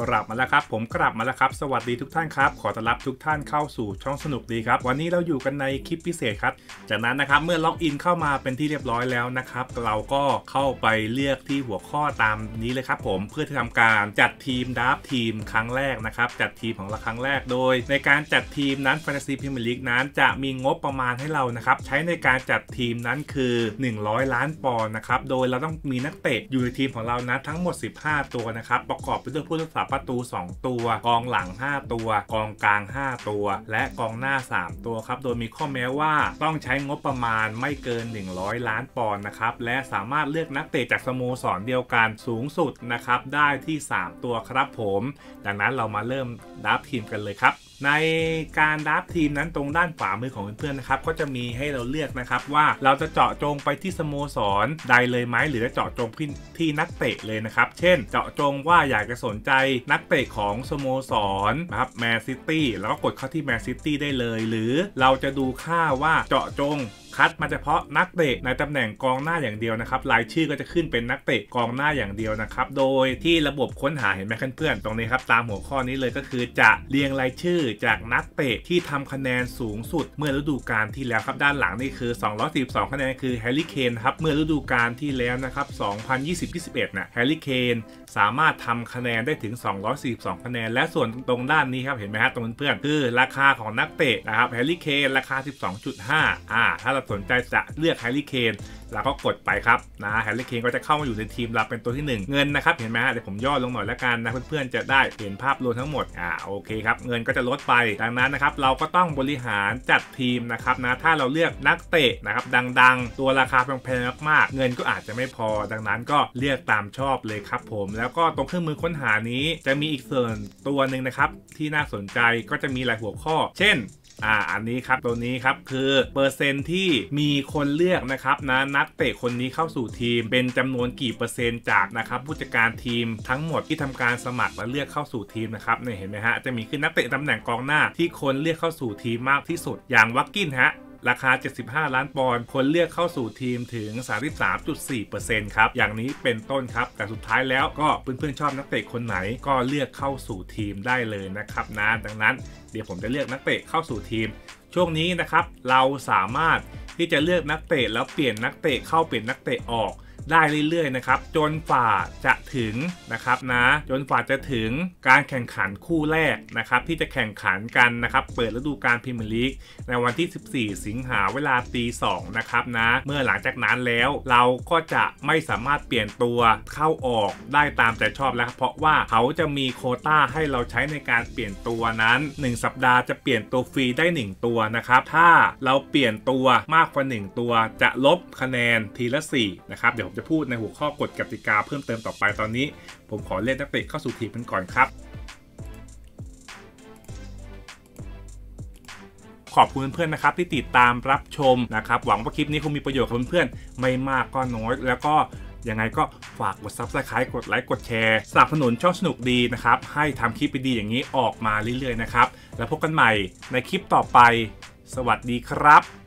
กลับมาแล้วครับ ผมกลับมาแล้วครับ สวัสดีทุกท่านครับ ขอต้อนรับทุกท่านเข้าสู่ช่องสนุกดีครับ วันนี้เราอยู่กันในคลิปพิเศษครับ จากนั้นนะครับเมื่อล็อกอินเข้ามาเป็นที่เรียบร้อยแล้วนะครับ เราก็เข้าไปเลือกที่หัวข้อตามนี้เลยครับผมเพื่อที่ทำการจัดทีมดับทีมครั้งแรกนะครับ จัดทีมของเราครั้งแรกโดย ในการจัดทีมนั้น Fantasy Premier League นั้น จะมีงบประมาณให้เรานะครับใช้ในการจัดทีมนั้นคือ 100 ล้านปอนด์นะครับโดยเราต้องมีนักเตะอยู่ในทีมของเรานะทั้งหมด 15 ตัวนะครับประกอบไปด้วยผู้รักษาประตู 2 ตัว กองหลัง 5 ตัว กองกลาง 5 ตัว และกองหน้า 3 ตัวครับ โดยมีข้อแม้ว่าต้องใช้งบประมาณไม่เกิน 100 ล้านปอนด์นะครับ และสามารถเลือกนักเตะจากสโมสรเดียวกันสูงสุดนะครับ ได้ที่ 3 ตัวครับผม ดังนั้นเรามาเริ่มดับทีมกันเลยครับ ในการดับทีมนั้นตรงด้านขวามือของเพื่อนๆนะครับก็จะมีให้เราเลือกนะครับว่าเราจะเจาะจงไปที่สโมสรใดเลยไหมหรือจะเจาะจงที่นักเตะเลยนะครับ เช่น เจาะจงว่าอยากจะสนใจนักเตะของสโมสรนะครับแมนซิตี้แล้วก็กดเข้าที่แมนซิตี้ได้เลย หรือเราจะดูค่าว่าเจาะจงคัดมาเฉพาะนักเตะในตำแหน่งกองหน้าอย่างเดียวนะครับรายชื่อก็จะขึ้นเป็นนักเตะกองหน้าอย่างเดียวนะครับโดยที่ระบบค้นหาเห็นไหมเพื่อนๆตรงนี้ครับตามหัวข้อนี้เลยก็คือจะเรียงรายชื่อจากนักเตะที่ทำคะแนนสูงสุดเมื่อฤดูกาลที่แล้วครับด้านหลังนี่คือ 242 คะแนนคือแฮร์รี่เคนครับเมื่อฤดูกาลที่แล้วนะครับ 2020-21นะแฮร์รี่เคนสามารถทำคะแนนได้ถึง 242 คะแนน และส่วนตรงด้านนี้ครับเห็นไหมฮะตรงเพื่อนๆคือราคาของนักเตะนะครับแฮร์รี่เคนราคา 12.5อ่าถ้าเราสนใจจะเลือกแฮร์รี่เคนเราก็กดไปครับนะแฮร์รี่เคนก็จะเข้ามาอยู่ในทีมเราเป็นตัวที่ 1 เงินนะครับเห็นไหมฮะเดี๋ยวผมย่อลงหน่อยแล้วกันนะเพื่อนๆจะได้เห็นภาพรวมทั้งหมดอ่าโอเคครับเงินก็จะลดไปดังนั้นนะครับเราก็ต้องบริหารจัดทีมนะครับนะถ้าเราเลือกนักเตะนะครับดังๆ ตัวราคาแพงๆมากๆเงินก็อาจจะไม่พอ ดังนั้นก็เลือกตามชอบเลยครับผม แล้วก็ตรงเครื่องมือค้นหานี้จะมีอีกส่วนตัวหนึ่งนะครับที่น่าสนใจก็จะมีหลายหัวข้อ เช่น อ่าอันนี้ครับตัวนี้ครับคือเปอร์เซ็นต์ที่มีคนเลือกนะครับนะนักเตะคนนี้เข้าสู่ทีม เป็นจำนวนกี่เปอร์เซ็นต์จากนะครับผู้จัดการทีมทั้งหมดที่ทำการสมัครและเลือกเข้าสู่ทีมนะครับเนี่ยเห็นไหมฮะจะมีขึ้นนักเตะตำแหน่งกองหน้าที่คนเลือกเข้าสู่ทีมมากที่สุดอย่างวักกินฮะ ราคา 75 ล้านปอนด์คนเลือกเข้าสู่ทีมถึง 33.4%ครับ อย่างนี้เป็นต้นครับ แต่สุดท้ายแล้วก็เพื่อนๆชอบนักเตะคนไหนก็เลือกเข้าสู่ทีมได้เลยนะครับนะดังนั้นเดี๋ยวผมจะเลือกนักเตะเข้าสู่ทีม ช่วงนี้นะครับเราสามารถที่จะเลือกนักเตะแล้วเปลี่ยนนักเตะเข้าเปลี่ยนนักเตะออก ได้เรื่อยๆนะครับจนฝ่าจะถึงนะครับนะจนฝ่าจะถึงการแข่งขันคู่แรกนะครับที่จะแข่งขันกันนะครับเปิดฤดูกาลพรีเมียร์ลีกในวันที่ 14 สิงหาเวลาตี2นะครับนะเมื่อหลังจากนั้นแล้วเราก็จะไม่สามารถเปลี่ยนตัวเข้าออกได้ตามใจชอบแล้ว เพราะว่าเขาจะมีโคต้าให้เราใช้ในการเปลี่ยนตัวนั้น 1 สัปดาห์จะเปลี่ยนตัวฟรีได้ 1 ตัวนะครับถ้าเราเปลี่ยนตัวมากกว่า 1 ตัวจะลบคะแนนทีละ4นะครับเดี๋ยวผมจะพูดในหัวข้อกฎกติกาเพิ่มเติมต่อไปตอนนี้ ผมขอเล่นนักเตะเข้าสู่ทีมกันก่อนครับ ขอบคุณเพื่อนนะครับที่ติดตามรับชมนะครับ หวังว่าคลิปนี้คงมีประโยชน์กับเพื่อนๆไม่มากก็น้อย แล้วก็ยังไงก็ฝากกด subscribe กดไลค์กดแชร์สนับสนุนช่องสนุกดีนะครับ ให้ทำคลิปดีๆอย่างนี้ออกมาเรื่อยๆนะครับ แล้วพบกันใหม่ในคลิปต่อไป สวัสดีครับ